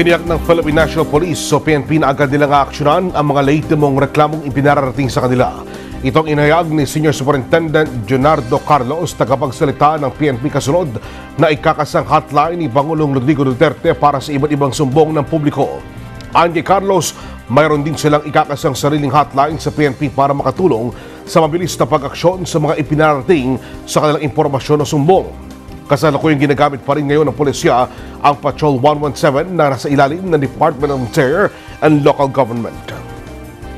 Tiniyak ng Philippine National Police o PNP na agad nilang aaksyonan ang mga lehitimong reklamong ipinararating sa kanila. Itong inayag ni Senior Superintendent Leonardo Carlos, tagapagsalita ng PNP kasunod na ikakasang hotline ni Pangulong Rodrigo Duterte para sa iba't ibang sumbong ng publiko. Andy Carlos, mayroon din silang ikakasang sariling hotline sa PNP para makatulong sa mabilis na pag-aksyon sa mga ipinarating sa kanilang impormasyon o sumbong. Kasalukuyang ginagamit pa rin ngayon ng pulisya ang Patrol 117 na nasa ilalim ng Department of Interior and Local Government.